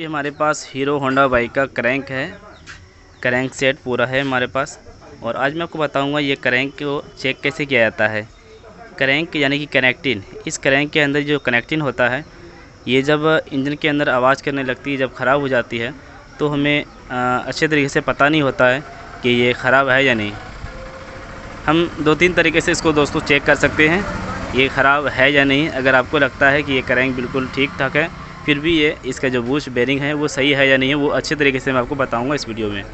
अभी हमारे पास हीरो होंडा बाइक का क्रैंक है। क्रैंक सेट पूरा है हमारे पास। और आज मैं आपको बताऊँगा ये क्रैंक को चेक कैसे किया जाता है। क्रैंक यानी कि कनेक्टिन। इस क्रैंक के अंदर जो कनेक्टिन होता है, ये जब इंजन के अंदर आवाज़ करने लगती है, जब ख़राब हो जाती है तो हमें अच्छे तरीके से पता नहीं होता है कि ये ख़राब है या नहीं। हम दो तीन तरीके से इसको दोस्तों चेक कर सकते हैं, ये ख़राब है या नहीं। अगर आपको लगता है कि ये क्रैंक बिल्कुल ठीक ठाक है फिर भी ये इसका जो बूश बेरिंग है, वो सही है या नहीं है, वो अच्छे तरीके से मैं आपको बताऊँगा इस वीडियो में।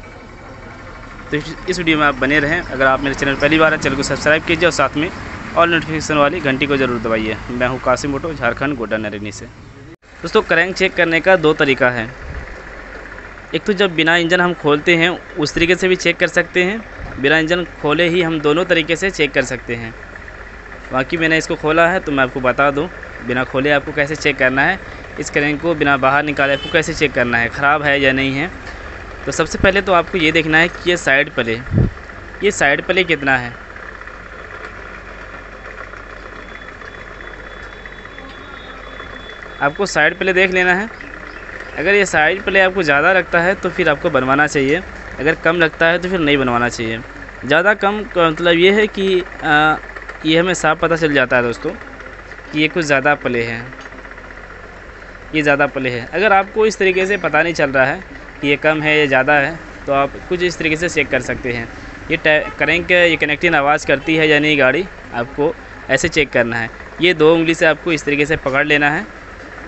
तो इस वीडियो में आप बने रहें। अगर आप मेरे चैनल पहली बार है, चैनल को सब्सक्राइब कीजिए और साथ में ऑल नोटिफिकेशन वाली घंटी को ज़रूर दबाइए। मैं हूँ कासिम मोटो झारखंड, गोड्डा नरेनी से। दोस्तों क्रैंक चेक करने का दो तरीका है। एक तो जब बिना इंजन हम खोलते हैं, उस तरीके से भी चेक कर सकते हैं। बिना इंजन खोले ही हम दोनों तरीके से चेक कर सकते हैं। बाकी मैंने इसको खोला है तो मैं आपको बता दूँ, बिना खोले आपको कैसे चेक करना है? इस क्रैंक को बिना बाहर निकाले आपको कैसे चेक करना है? ख़राब है या नहीं है? तो सबसे पहले तो आपको ये देखना है कि ये साइड प्ले ये साइड प्ले कितना है? आपको साइड प्ले देख लेना है। अगर ये साइड प्ले आपको ज़्यादा लगता है तो फिर आपको बनवाना चाहिए। अगर कम लगता है तो फिर नहीं बनवाना चाहिए। ज़्यादा कम का मतलब ये है कि आ, ये हमें साफ़ पता चल जाता है दोस्तों कि ये कुछ ज़्यादा प्ले है। ये ज़्यादा प्ले है। अगर आपको इस तरीके से पता नहीं चल रहा है कि ये कम है या ज़्यादा है तो आप कुछ इस तरीके से चेक कर सकते हैं। ये करेंक ये कनेक्टिंग आवाज़ करती है या नहीं गाड़ी, आपको ऐसे चेक करना है। ये दो उंगली से आपको इस तरीके से पकड़ लेना है,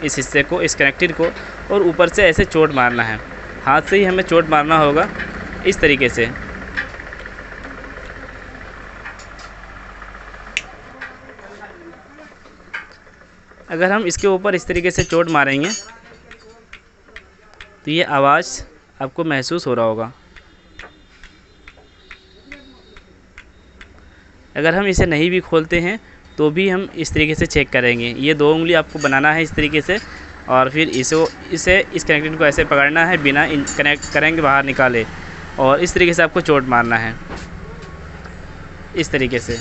इस हिस्से को, इस कनेक्टिंग को, और ऊपर से ऐसे चोट मारना है। हाथ से ही हमें चोट मारना होगा, इस तरीके से। अगर हम इसके ऊपर इस तरीके से चोट मारेंगे तो ये आवाज़ आपको महसूस हो रहा होगा। अगर हम इसे नहीं भी खोलते हैं तो भी हम इस तरीके से चेक करेंगे। ये दो उंगली आपको बनाना है इस तरीके से, और फिर इसे इसे, इस कनेक्टिंग को ऐसे पकड़ना है, बिना कनेक्ट करेंगे, बाहर निकाले, और इस तरीके से आपको चोट मारना है। इस तरीके से।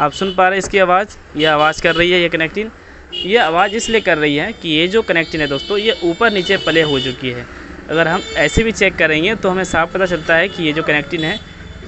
आप सुन पा रहे हैं इसकी आवाज़। ये आवाज़ कर रही है ये कनेक्टिंग ये आवाज़ इसलिए कर रही है कि ये जो कनेक्टिंग है दोस्तों ये ऊपर नीचे प्ले हो चुकी है। अगर हम ऐसे भी चेक करेंगे तो हमें साफ़ पता चलता है कि ये जो कनेक्टिंग है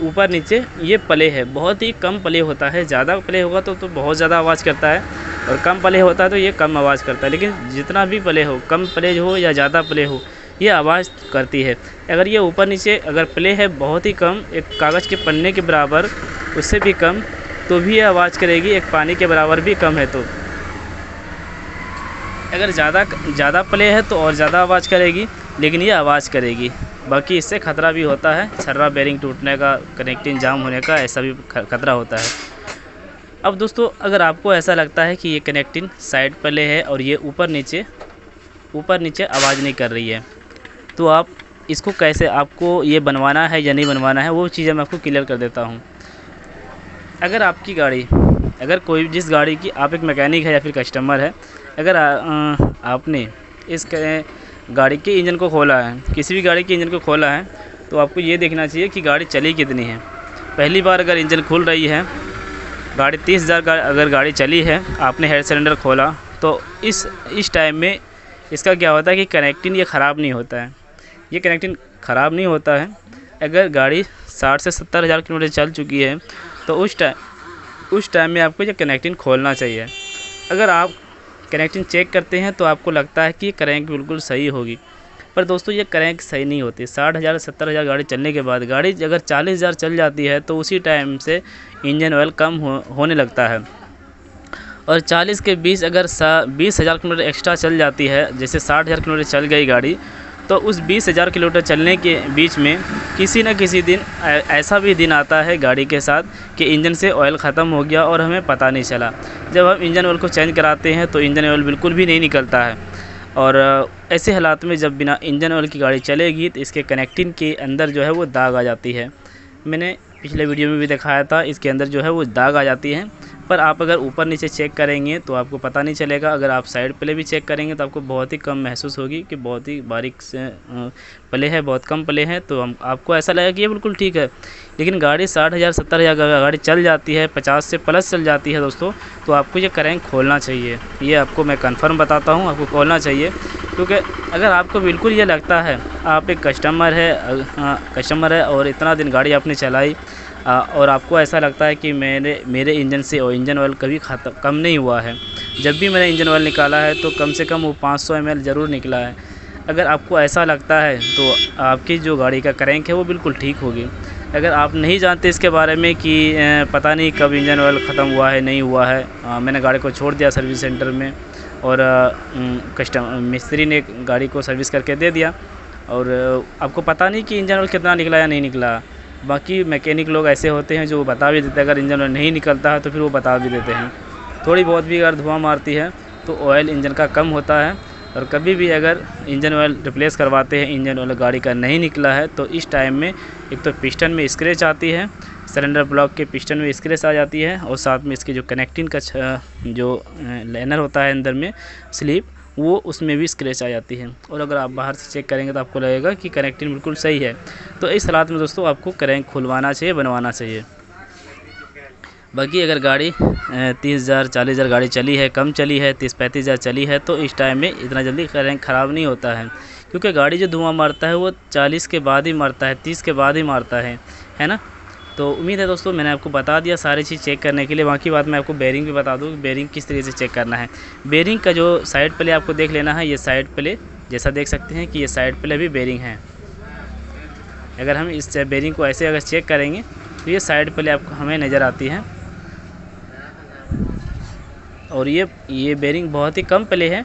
ऊपर नीचे ये प्ले है। बहुत ही कम प्ले होता है। ज़्यादा प्ले होगा तो, तो बहुत ज़्यादा आवाज़ करता है। और कम प्ले होता है तो ये कम आवाज़ करता है। लेकिन जितना भी प्ले हो कम प्ले हो या ज़्यादा प्ले हो ये आवाज़ करती है। अगर ये ऊपर नीचे अगर प्ले है बहुत ही कम एक कागज़ के पन्ने के बराबर उससे भी कम तो भी ये आवाज़ करेगी, एक पानी के बराबर भी कम है तो। अगर ज़्यादा ज़्यादा प्ले है तो और ज़्यादा आवाज़ करेगी, लेकिन ये आवाज़ करेगी। बाकी इससे ख़तरा भी होता है, छर्रा बेरिंग टूटने का कनेक्टिंग जाम होने का, ऐसा भी खतरा होता है। अब दोस्तों, अगर आपको ऐसा लगता है कि ये कनेक्टिंग साइड प्ले है और ये ऊपर नीचे ऊपर नीचे आवाज़ नहीं कर रही है तो आप इसको कैसे, आपको ये बनवाना है या नहीं बनवाना है, वो चीज़ें मैं आपको क्लियर कर देता हूँ। अगर आपकी गाड़ी अगर कोई जिस गाड़ी की आप एक मैकेनिक है या फिर कस्टमर है अगर आ, आ, आपने इस गाड़ी के इंजन को खोला है किसी भी गाड़ी के इंजन को खोला है तो आपको ये देखना चाहिए कि गाड़ी चली कितनी है। पहली बार अगर इंजन खुल रही है गाड़ी तीस हज़ार गा, अगर गाड़ी चली है आपने हेड सिलेंडर खोला तो इस इस टाइम में इसका क्या होता है कि कनेक्टिंग ये ख़राब नहीं होता है। ये कनेक्टिंग ख़राब नहीं होता है। अगर गाड़ी साठ से सत्तर हज़ार किलोमीटर चल चुकी है तो उस टाइम उस टाइम में आपको ये कनेक्टिंग खोलना चाहिए। अगर आप कनेक्टिंग चेक करते हैं तो आपको लगता है कि क्रैंक बिल्कुल सही होगी। पर दोस्तों ये क्रैंक सही नहीं होती। साठ हज़ार सत्तर हज़ार गाड़ी चलने के बाद गाड़ी अगर चालीस हज़ार चल जाती है तो उसी टाइम से इंजन ऑयल कम हो, होने लगता है। और 40 के 20 अगर सा बीस हज़ार किलोमीटर एक्स्ट्रा चल जाती है जैसे साठ हज़ार किलोमीटर चल गई गाड़ी तो उस बीस हज़ार किलोमीटर चलने के बीच में किसी न किसी दिन ऐसा भी दिन आता है गाड़ी के साथ कि इंजन से ऑयल ख़त्म हो गया और हमें पता नहीं चला। जब हम इंजन ऑयल को चेंज कराते हैं तो इंजन ऑयल बिल्कुल भी नहीं निकलता है। और ऐसे हालात में जब बिना इंजन ऑयल की गाड़ी चलेगी तो इसके कनेक्टिंग के अंदर जो है वो दाग आ जाती है। मैंने पिछले वीडियो में भी दिखाया था, इसके अंदर जो है वो दाग आ जाती है। पर आप अगर ऊपर नीचे चेक करेंगे तो आपको पता नहीं चलेगा। अगर आप साइड प्ले भी चेक करेंगे तो आपको बहुत ही कम महसूस होगी कि बहुत ही बारीक से प्ले है, बहुत कम प्ले है। तो हम, आपको ऐसा लगेगा कि ये बिल्कुल ठीक है। लेकिन गाड़ी साठ हज़ार, सत्तर हज़ार गाड़ी चल जाती है, पचास से प्लस चल जाती है दोस्तों तो आपको ये करेंक खोलना चाहिए। ये आपको मैं कन्फर्म बताता हूँ, आपको खोलना चाहिए। क्योंकि अगर आपको बिल्कुल ये लगता है, आप एक कस्टमर है कस्टमर है और इतना दिन गाड़ी आपने चलाई और आपको ऐसा लगता है कि मेरे मेरे इंजन से इंजन ऑयल कभी ख़त्म कम नहीं हुआ है। जब भी मैंने इंजन ऑयल निकाला है तो कम से कम वो 500 सौ ज़रूर निकला है। अगर आपको ऐसा लगता है तो आपकी जो गाड़ी का क्रैंक है वो बिल्कुल ठीक होगी। अगर आप नहीं जानते इसके बारे में कि पता नहीं कब इंजन ऑयल ख़त्म हुआ है नहीं हुआ है आ, मैंने गाड़ी को छोड़ दिया सर्विस सेंटर में और कस्टमर मिस्त्री ने गाड़ी को सर्विस करके दे दिया और आपको पता नहीं कि इंजन ऑयल कितना निकला या नहीं निकला। बाकी मैकेनिक लोग ऐसे होते हैं जो बता भी देते हैं, अगर इंजन ऑयल नहीं निकलता है तो फिर वो बता भी देते हैं। थोड़ी बहुत भी अगर धुआँ मारती है तो ऑयल इंजन का कम होता है। और कभी भी अगर इंजन ऑयल रिप्लेस करवाते हैं, इंजन ऑयल गाड़ी का नहीं निकला है तो इस टाइम में एक तो पिस्टन में स्क्रेच आती है सिलेंडर ब्लॉक के पिस्टन में स्क्रेच आ जाती है, और साथ में इसके जो कनेक्टिंग का जो लाइनर होता है अंदर में स्लीप वो उसमें भी स्क्रैच आ जाती है। और अगर आप बाहर से चेक करेंगे तो आपको लगेगा कि कनेक्टिंग बिल्कुल सही है। तो इस हालात में दोस्तों आपको क्रैंक खुलवाना चाहिए, बनवाना चाहिए। बाकी अगर गाड़ी तीस हज़ार, चालीस हज़ार गाड़ी चली है, कम चली है, तीस पैंतीस हज़ार चली है तो इस टाइम में इतना जल्दी क्रैंक ख़राब नहीं होता है। क्योंकि गाड़ी जो धुआँ मारता है वो चालीस के बाद ही मारता है, तीस के बाद ही मारता है। है ना? तो उम्मीद है दोस्तों, मैंने आपको बता दिया सारी चीज़ चेक करने के लिए। बाकी बात मैं आपको बेरिंग भी बता दूँ बेरिंग किस तरीके से चेक करना है। बेरिंग का जो साइड प्ले आपको देख लेना है, ये साइड प्ले जैसा देख सकते हैं कि ये साइड प्ले भी बेरिंग है। अगर हम इस बेरिंग को ऐसे अगर चेक करेंगे तो ये साइड प्ले आपको हमें नज़र आती है। और ये ये बेरिंग बहुत ही कम प्ले है।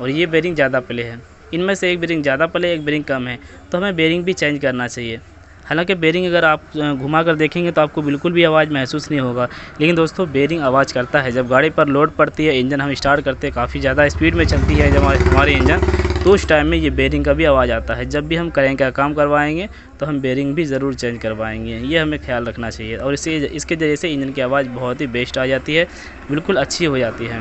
और ये बेरिंग ज़्यादा प्ले है। इनमें से एक बेरिंग ज़्यादा प्ले, एक बेरिंग कम है। तो हमें बेरिंग भी चेंज करना चाहिए। हालाँकि बेरिंग अगर आप घुमा कर देखेंगे तो आपको बिल्कुल भी आवाज़ महसूस नहीं होगा। लेकिन दोस्तों बेरिंग आवाज़ करता है। जब गाड़ी पर लोड पड़ती है इंजन हम स्टार्ट करते हैं, काफ़ी ज़्यादा स्पीड में चलती है जब हमारे इंजन तो उस टाइम में ये बेरिंग का भी आवाज़ आता है। जब भी हम करें का काम करवाएँगे तो हम बेरिंग भी ज़रूर चेंज करवाएँगे। ये हमें ख्याल रखना चाहिए। और इसे, इसके ज़रिए से इंजन की आवाज़ बहुत ही बेस्ट आ जाती है। बिल्कुल अच्छी हो जाती है।